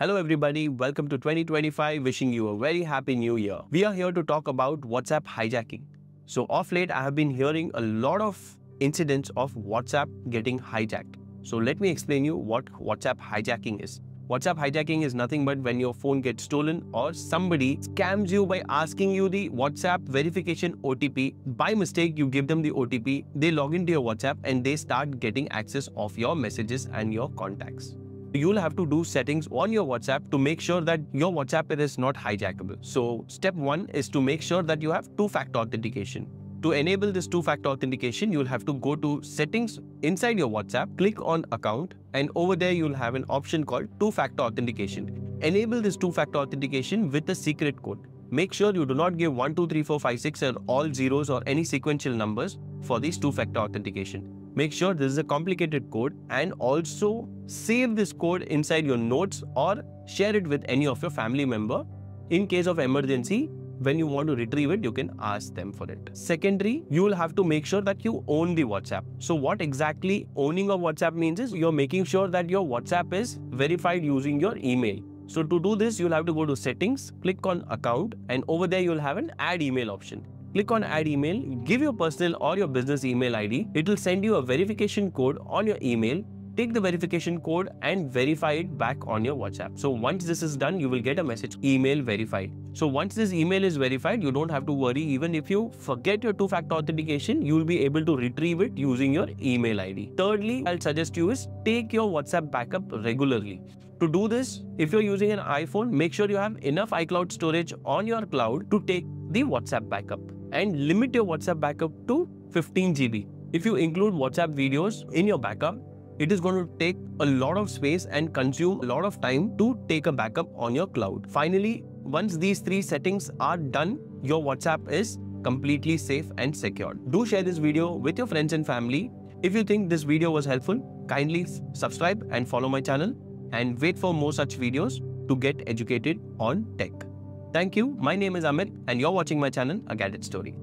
Hello everybody, welcome to 2025, wishing you a very happy new year. We are here to talk about WhatsApp hijacking. So off late, I have been hearing a lot of incidents of WhatsApp getting hijacked. So let me explain you what WhatsApp hijacking is. WhatsApp hijacking is nothing but when your phone gets stolen or somebody scams you by asking you the WhatsApp verification OTP. By mistake, you give them the OTP, they log into your WhatsApp and they start getting access of your messages and your contacts you'll have to do settings on your WhatsApp to make sure that your WhatsApp is not hijackable. So step one is to make sure that you have two-factor authentication. To enable this two-factor authentication, you'll have to go to settings inside your WhatsApp, click on account, and over there you'll have an option called two-factor authentication. Enable this two-factor authentication with a secret code. Make sure you do not give 1, 2, 3, 4, 5, 6 and all zeros or any sequential numbers for this two-factor authentication. Make sure this is a complicated code and also save this code inside your notes or share it with any of your family member. In case of emergency, when you want to retrieve it, you can ask them for it. Secondary, you will have to make sure that you own the WhatsApp. So what exactly owning a WhatsApp means is you're making sure that your WhatsApp is verified using your email. So to do this, you'll have to go to settings, click on account and over there you'll have an add email option. Click on add email, give your personal or your business email ID. It will send you a verification code on your email. Take the verification code and verify it back on your WhatsApp. So once this is done, you will get a message email verified. So once this email is verified, you don't have to worry. Even if you forget your two-factor authentication, you will be able to retrieve it using your email ID. Thirdly, I'll suggest you is take your WhatsApp backup regularly. To do this, if you're using an iPhone, make sure you have enough iCloud storage on your cloud to take the WhatsApp backup and limit your WhatsApp backup to 15 GB. If you include WhatsApp videos in your backup, it is going to take a lot of space and consume a lot of time to take a backup on your cloud. Finally, once these three settings are done, your WhatsApp is completely safe and secured. Do share this video with your friends and family. If you think this video was helpful, kindly subscribe and follow my channel and wait for more such videos to get educated on tech. Thank you. My name is Amit and you're watching my channel, A Gadget Story.